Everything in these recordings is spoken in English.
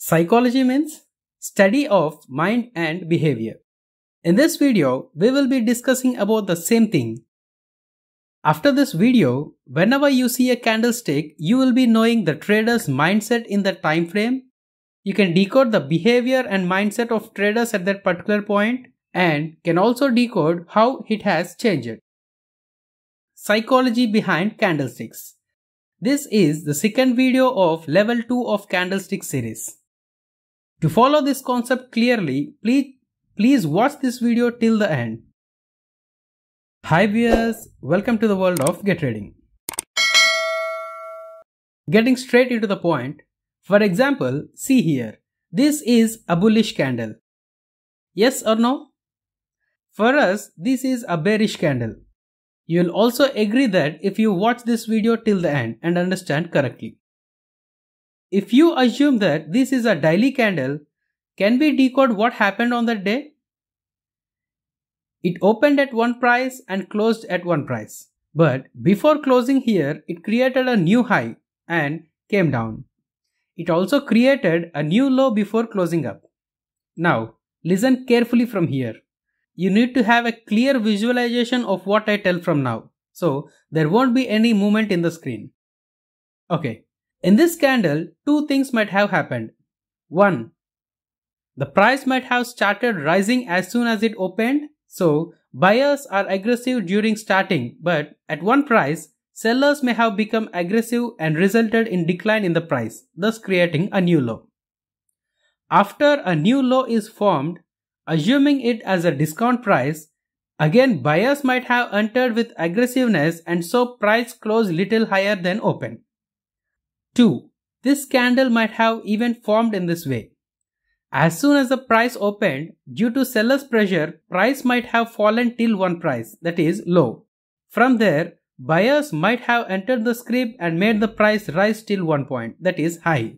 Psychology means study of mind and behavior. In this video, we will be discussing about the same thing. After this video, whenever you see a candlestick, you will be knowing the trader's mindset in the time frame. You can decode the behavior and mindset of traders at that particular point and can also decode how it has changed. Psychology behind candlesticks. This is the second video of level 2 of candlestick series. To follow this concept clearly, please, please watch this video till the end. Hi viewers, welcome to the world of Get Trading. Getting straight into the point, for example, see here, this is a bullish candle. Yes or no? For us, this is a bearish candle. You will also agree that if you watch this video till the end and understand correctly. If you assume that this is a daily candle, can we decode what happened on that day? It opened at one price and closed at one price. But before closing here, it created a new high and came down. It also created a new low before closing up. Now, listen carefully from here. You need to have a clear visualization of what I tell from now. So, there won't be any movement in the screen. Okay, in this candle, two things might have happened. 1. The price might have started rising as soon as it opened, so buyers are aggressive during starting, but at one price, sellers may have become aggressive and resulted in decline in the price, thus creating a new low. After a new low is formed, assuming it as a discount price, again buyers might have entered with aggressiveness and so price closed little higher than open. 2. This candle might have even formed in this way. As soon as the price opened, due to seller's pressure, price might have fallen till one price, that is low. From there, buyers might have entered the script and made the price rise till one point, that is high.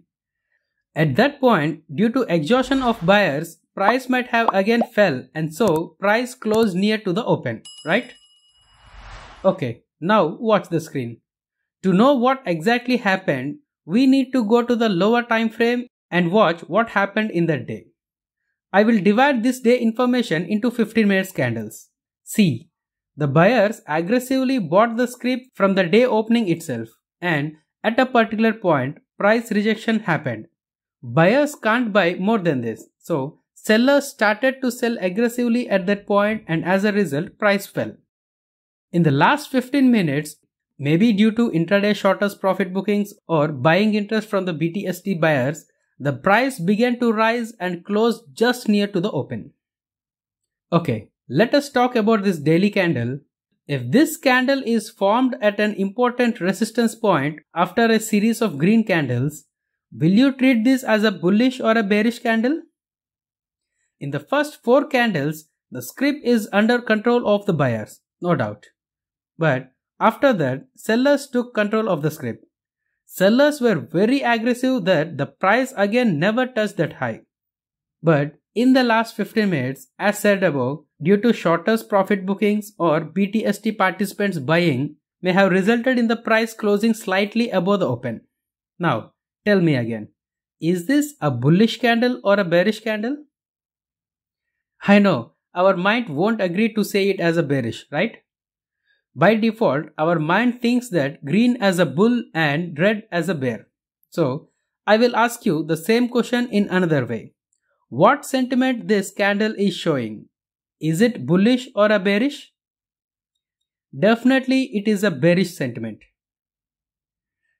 At that point, due to exhaustion of buyers, price might have again fell and so price closed near to the open, right? Okay, now watch the screen. To know what exactly happened, we need to go to the lower time frame and watch what happened in that day. I will divide this day information into 15 minutes candles. See, the buyers aggressively bought the script from the day opening itself and at a particular point price rejection happened. Buyers can't buy more than this. So sellers started to sell aggressively at that point and as a result price fell. In the last 15 minutes, maybe due to intraday shortest profit bookings or buying interest from the BTST buyers, the price began to rise and closed just near to the open. Okay, let us talk about this daily candle. If this candle is formed at an important resistance point after a series of green candles, will you treat this as a bullish or a bearish candle? In the first four candles, the script is under control of the buyers, no doubt. But after that, sellers took control of the script. Sellers were very aggressive that the price again never touched that high. But in the last 15 minutes, as said above, due to shortest profit bookings or BTST participants buying may have resulted in the price closing slightly above the open. Now, tell me again, is this a bullish candle or a bearish candle? I know, our mind won't agree to say it as a bearish, right? By default, our mind thinks that green as a bull and red as a bear. So, I will ask you the same question in another way. What sentiment this candle is showing? Is it bullish or a bearish? Definitely it is a bearish sentiment.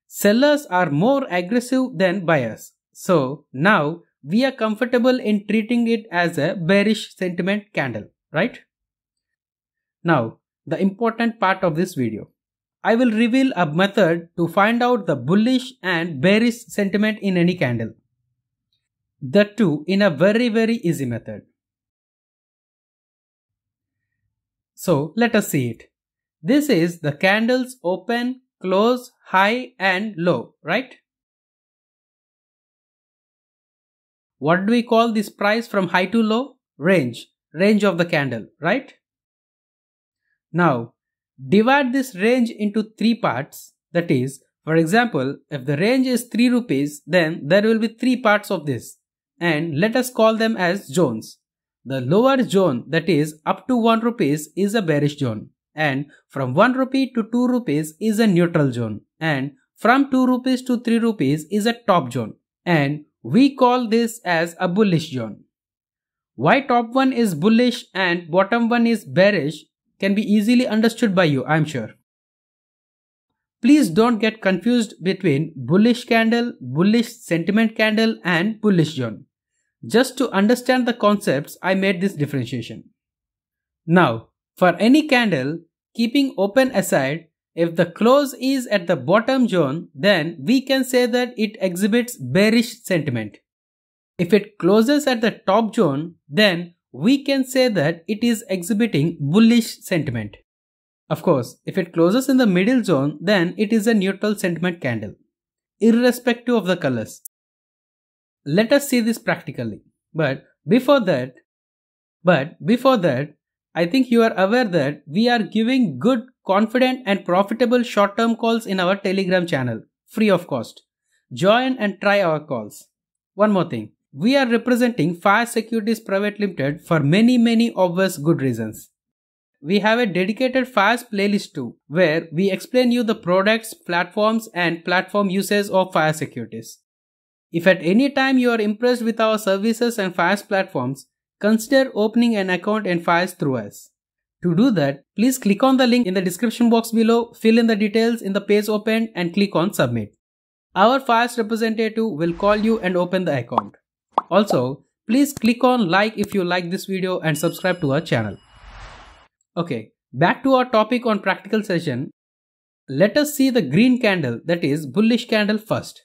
Sellers are more aggressive than buyers. So now we are comfortable in treating it as a bearish sentiment candle, right? Now the important part of this video. I will reveal a method to find out the bullish and bearish sentiment in any candle. The two in a very very easy method. So let us see it. This is the candles open, close, high and low, right? What do we call this price from high to low? Range, range of the candle, right? Now, divide this range into three parts. That is, For example, if the range is 3 rupees, then there will be 3 parts of this. And let us call them as zones. The lower zone that is up to 1 rupees is a bearish zone. And from 1 rupee to 2 rupees is a neutral zone. And from 2 rupees to 3 rupees is a top zone. And we call this as a bullish zone. Why top one is bullish and bottom one is bearish can be easily understood by you, I'm sure. Please don't get confused between bullish candle, bullish sentiment candle and bullish zone. Just to understand the concepts, I made this differentiation. Now, for any candle, keeping open aside, if the close is at the bottom zone, then we can say that it exhibits bearish sentiment. If it closes at the top zone, then we can say that it is exhibiting bullish sentiment. Of course, if it closes in the middle zone, then it is a neutral sentiment candle, irrespective of the colors. Let us see this practically. But before that, but before that, I think you are aware that we are giving good, confident and profitable short-term calls in our Telegram channel, free of cost. Join and try our calls. One more thing. We are representing Fyers Securities Private Limited for many many obvious good reasons. We have a dedicated Fyers playlist too, where we explain you the products, platforms and platform uses of Fyers Securities. If at any time you are impressed with our services and Fyers platforms, consider opening an account in Fyers through us. To do that, please click on the link in the description box below, fill in the details in the page opened and click on submit. Our Fyers representative will call you and open the account. Also, please click on like if you like this video and subscribe to our channel. Okay, back to our topic on practical session. Let us see the green candle that is bullish candle first.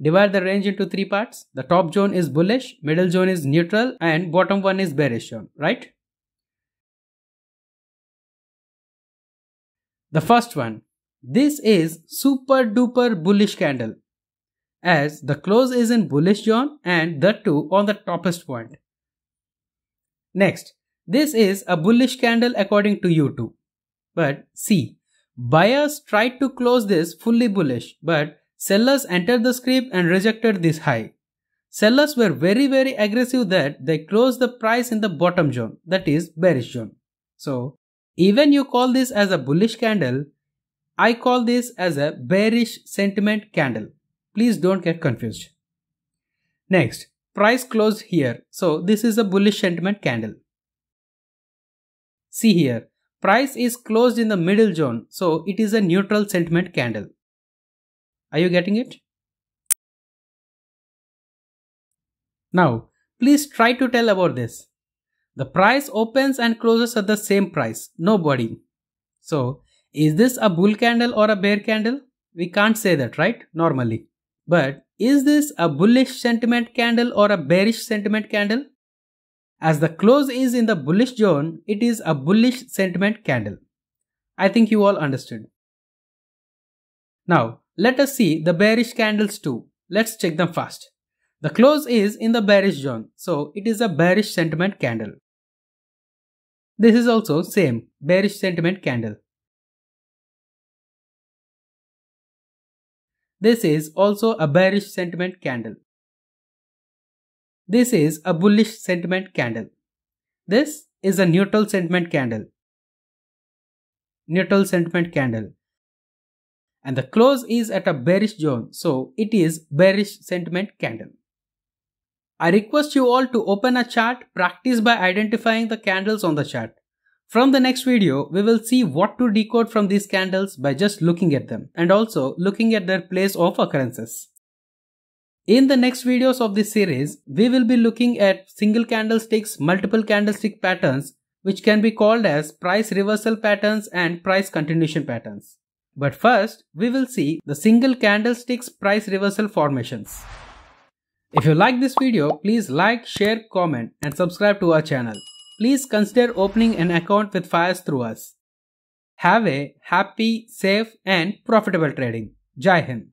Divide the range into three parts. The top zone is bullish, middle zone is neutral and bottom one is bearish zone, right? The first one. This is super duper bullish candle as the close is in bullish zone and the two on the toppest point. Next, this is a bullish candle according to you too. But see, buyers tried to close this fully bullish, but sellers entered the script and rejected this high. Sellers were very very aggressive that they closed the price in the bottom zone, that is bearish zone. So, even you call this as a bullish candle, I call this as a bearish sentiment candle. Please don't get confused. Next, price closed here. So this is a bullish sentiment candle. See here, price is closed in the middle zone. So it is a neutral sentiment candle. Are you getting it? Now, please try to tell about this. The price opens and closes at the same price, no body. So, is this a bull candle or a bear candle? We can't say that, right? Normally. But is this a bullish sentiment candle or a bearish sentiment candle? As the close is in the bullish zone, it is a bullish sentiment candle. I think you all understood. Now, let us see the bearish candles too. Let's check them fast. The close is in the bearish zone, so it is a bearish sentiment candle. This is also same bearish sentiment candle. This is also a bearish sentiment candle. This is a bullish sentiment candle. This is a neutral sentiment candle. Neutral sentiment candle. And the close is at a bearish zone, so it is bearish sentiment candle. I request you all to open a chart, practice by identifying the candles on the chart. From the next video, we will see what to decode from these candles by just looking at them and also looking at their place of occurrences. In the next videos of this series, we will be looking at single candlesticks, multiple candlestick patterns which can be called as price reversal patterns and price continuation patterns. But first, we will see the single candlesticks price reversal formations. If you like this video, please like, share, comment and subscribe to our channel please consider opening an account with Fyers through us. Have a happy, safe and profitable trading. Jai Hind.